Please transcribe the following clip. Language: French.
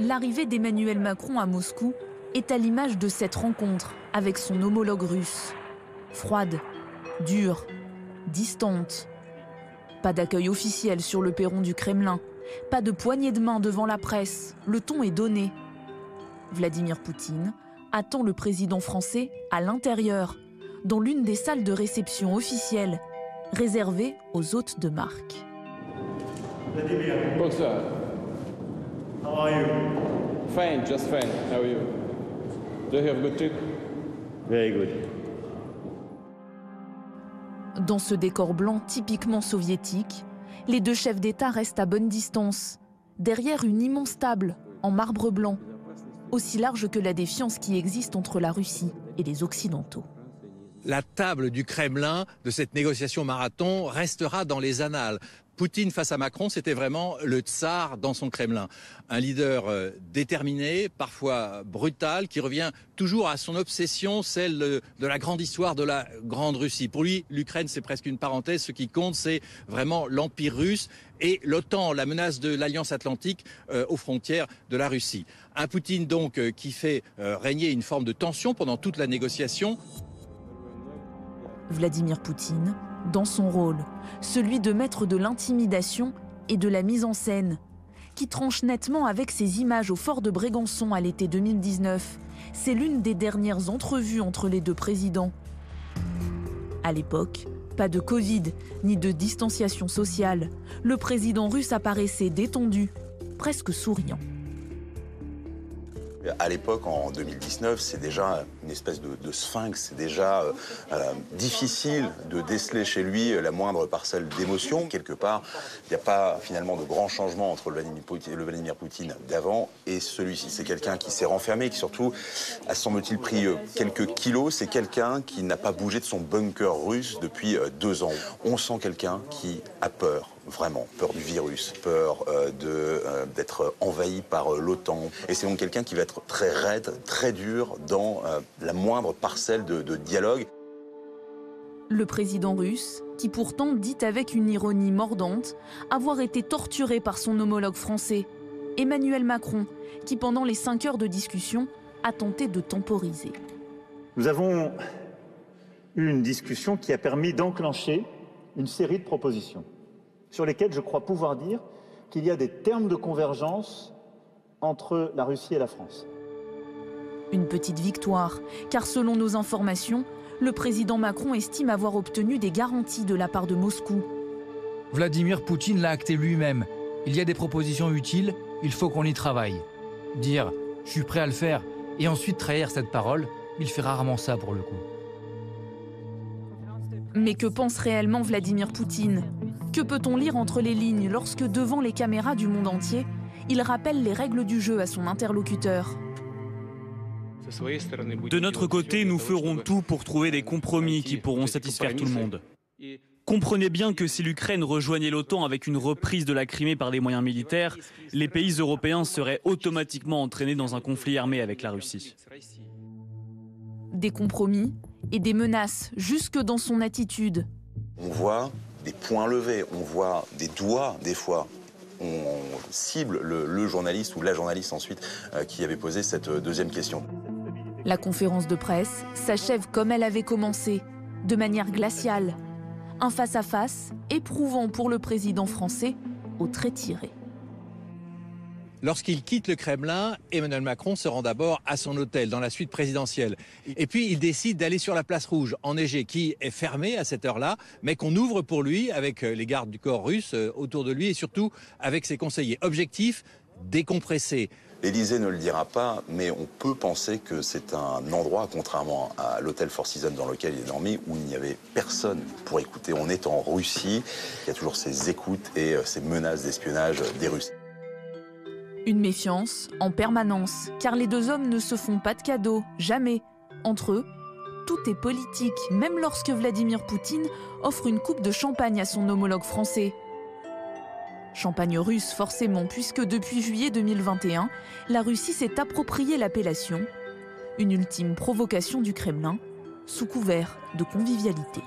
L'arrivée d'Emmanuel Macron à Moscou est à l'image de cette rencontre avec son homologue russe. Froide, dure, distante. Pas d'accueil officiel sur le perron du Kremlin, pas de poignée de main devant la presse, le ton est donné. Vladimir Poutine attend le président français à l'intérieur, dans l'une des salles de réception officielles, réservées aux hôtes de marque. How are you? Fine, just fine. How are you? Do you have a good trip? Very good. Dans ce décor blanc typiquement soviétique, les deux chefs d'État restent à bonne distance, derrière une immense table en marbre blanc, aussi large que la défiance qui existe entre la Russie et les Occidentaux. La table du Kremlin de cette négociation marathon restera dans les annales. Poutine face à Macron, c'était vraiment le tsar dans son Kremlin. Un leader euh, déterminé, parfois brutal, qui revient toujours à son obsession, celle de, la grande histoire de la grande Russie. Pour lui, l'Ukraine, c'est presque une parenthèse. Ce qui compte, c'est vraiment l'Empire russe et l'OTAN, la menace de l'Alliance atlantique euh, aux frontières de la Russie. Un Poutine donc euh, qui fait régner une forme de tension pendant toute la négociation. Vladimir Poutine, dans son rôle, celui de maître de l'intimidation et de la mise en scène, qui tranche nettement avec ses images au fort de Brégançon à l'été 2019. C'est l'une des dernières entrevues entre les deux présidents. À l'époque, pas de Covid ni de distanciation sociale. Le président russe apparaissait détendu, presque souriant. À l'époque, en 2019, c'est déjà une espèce de, sphinx. C'est déjà euh, euh, difficile de déceler chez lui la moindre parcelle d'émotion. Quelque part, il n'y a pas finalement de grand changement entre le Vladimir Poutine, Vladimir Poutine d'avant et celui-ci. C'est quelqu'un qui s'est renfermé, qui surtout a, semble-t-il, pris euh, quelques kilos. C'est quelqu'un qui n'a pas bougé de son bunker russe depuis deux ans. On sent quelqu'un qui a peur vraiment peur du virus, peur euh, euh, d'être envahi par euh, l'OTAN. Et c'est donc quelqu'un qui va être très raide, très dur dans la moindre parcelle de, de dialogue. Le président russe, qui pourtant dit avec une ironie mordante avoir été torturé par son homologue français, Emmanuel Macron, qui pendant les cinq heures de discussion a tenté de temporiser. Nous avons eu une discussion qui a permis d'enclencher une série de propositions sur lesquels je crois pouvoir dire qu'il y a des termes de convergence entre la Russie et la France. Une petite victoire, car selon nos informations, le président Macron estime avoir obtenu des garanties de la part de Moscou. Vladimir Poutine l'a acté lui-même. Il y a des propositions utiles, il faut qu'on y travaille. Dire je suis prêt à le faire et ensuite trahir cette parole, il fait rarement ça pour le coup. Mais que pense réellement Vladimir Poutine? Que peut-on lire entre les lignes lorsque, devant les caméras du monde entier, il rappelle les règles du jeu à son interlocuteur? De notre côté, nous ferons tout pour trouver des compromis qui pourront satisfaire tout le monde. Comprenez bien que si l'Ukraine rejoignait l'OTAN avec une reprise de la Crimée par des moyens militaires, les pays européens seraient automatiquement entraînés dans un conflit armé avec la Russie. Des compromis et des menaces jusque dans son attitude. On voit des points levés, on voit des doigts des fois. On cible le, journaliste ou la journaliste ensuite euh, qui avait posé cette euh, deuxième question. La conférence de presse s'achève comme elle avait commencé, de manière glaciale. Un face-à-face éprouvant pour le président français au trait tiré. Lorsqu'il quitte le Kremlin, Emmanuel Macron se rend d'abord à son hôtel dans la suite présidentielle. Et puis il décide d'aller sur la place rouge, enneigée, qui est fermée à cette heure-là, mais qu'on ouvre pour lui avec euh, les gardes du corps russe euh, autour de lui et surtout avec ses conseillers. Objectif, décompresser. L'Élysée ne le dira pas, mais on peut penser que c'est un endroit, contrairement à l'hôtel Four Seasons dans lequel il est dormi, où il n'y avait personne pour écouter. On est en Russie, il y a toujours ces écoutes et euh, ces menaces d'espionnage des Russes. Une méfiance en permanence, car les deux hommes ne se font pas de cadeaux, jamais. Entre eux, tout est politique, même lorsque Vladimir Poutine offre une coupe de champagne à son homologue français. Champagne russe forcément, puisque depuis juillet 2021, la Russie s'est approprié l'appellation. Une ultime provocation du Kremlin, sous couvert de convivialité.